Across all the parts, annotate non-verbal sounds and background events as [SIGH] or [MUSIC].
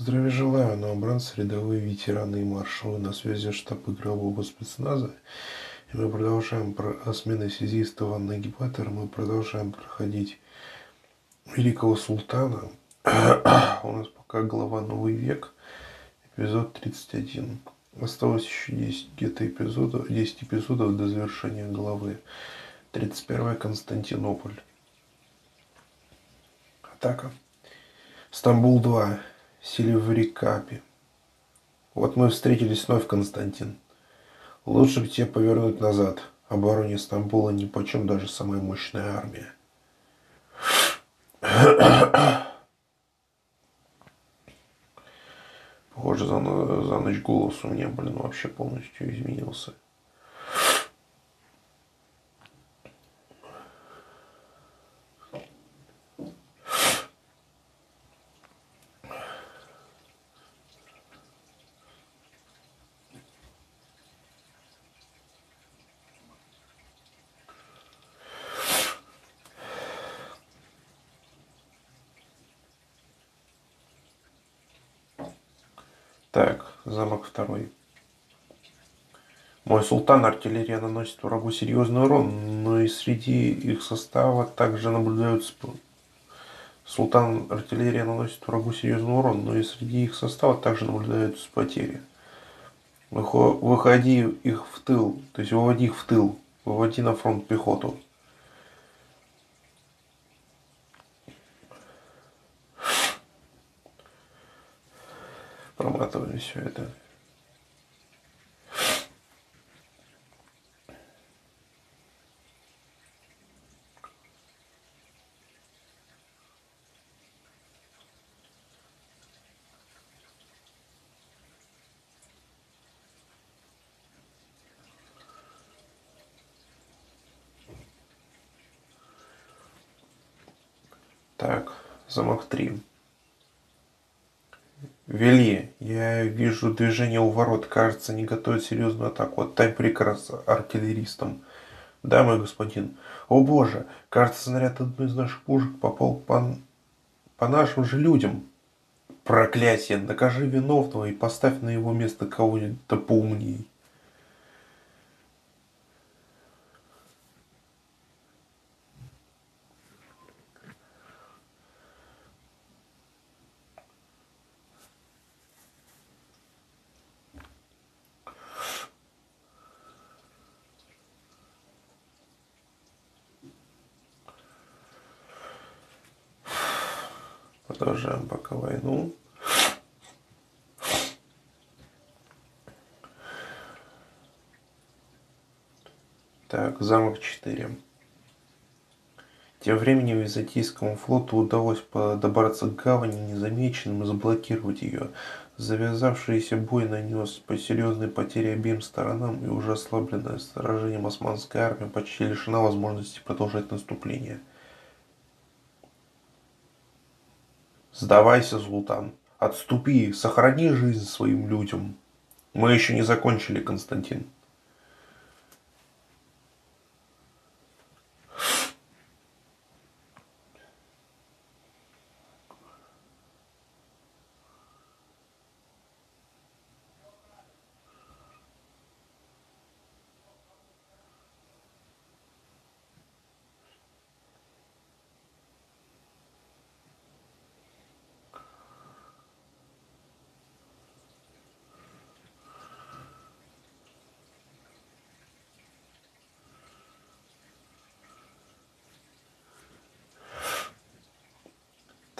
Здравия желаю, новобранцы, рядовые ветераны и маршалы. На связи штаб игрового спецназа. И мы продолжаем про смены связиста Гипатер. Мы продолжаем проходить Великого Султана. [CLEARS THROAT] У нас пока глава Новый век, эпизод 31. Осталось еще 10 где-то эпизодов, 10 эпизодов до завершения главы. 31 Константинополь. Атака. Стамбул 2. Сильврикапи. Вот мы встретились вновь, Константин. Лучше бы тебе повернуть назад. Обороне Стамбула ни почем даже самая мощная армия. Похоже, за, за ночь голос у меня, блин, вообще полностью изменился. Так, замок второй. Мой султан артиллерия наносит врагу серьезный урон, но и среди их состава также наблюдаются... Султан артиллерия наносит врагу серьезный урон, но и среди их состава также наблюдаются потери. Выходи их в тыл, то есть выводи их в тыл, выводи на фронт пехоту. Проматываем все это. Так, замок 3. Вели, я вижу движение у ворот. Кажется, не готовят серьезную атаку. Отдай приказ артиллеристам. Да, мой господин. О боже, кажется, снаряд одной из наших пушек попал по, по нашим же людям. Проклятие, накажи виновного и поставь на его место кого-нибудь поумнее. Продолжаем пока войну. Так, замок 4. Тем временем византийскому флоту удалось подобраться к гавани незамеченным и заблокировать ее. Завязавшийся бой нанес по потере обеим сторонам, и уже ослабленная сражением османская армия почти лишена возможности продолжать наступление – Сдавайся, Зултан. Отступи, сохрани жизнь своим людям. Мы еще не закончили, Константин.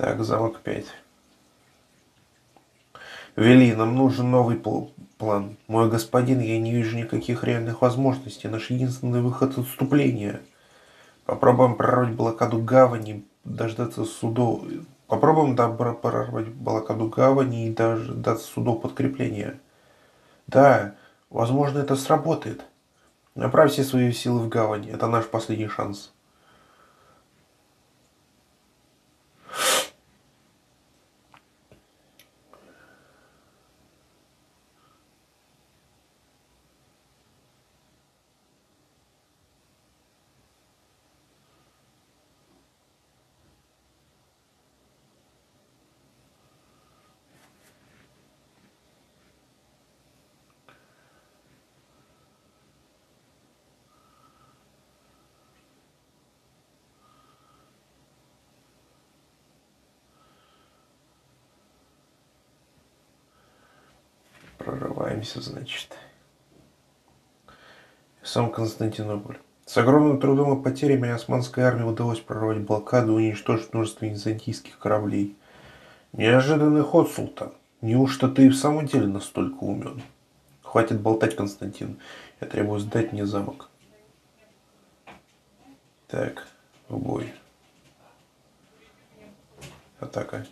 Так, замок 5. Вели, нам нужен новый план. Мой господин, я не вижу никаких реальных возможностей. Наш единственный выход – отступление. Попробуем прорвать блокаду гавани, дождаться судов. Попробуем добро прорвать блокаду гавани и дождаться судов подкрепления. Да, возможно, это сработает. Направь все свои силы в гавань. Это наш последний шанс. Прорываемся, значит. Сам Константинополь. С огромным трудом и потерями османской армии удалось прорвать блокаду и уничтожить множество византийских кораблей. Неожиданный ход, султан. Неужто ты и в самом деле настолько умен? Хватит болтать, Константин. Я требую сдать мне замок. Так, в бой. Атака.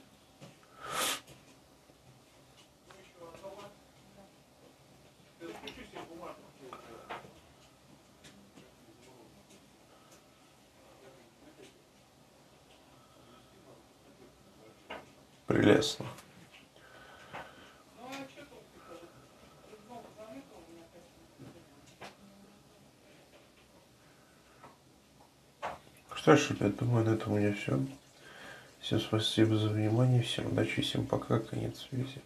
Прелестно. Что ж, я думаю, на этом у меня все. Всем спасибо за внимание, всем удачи, всем пока, конец связи.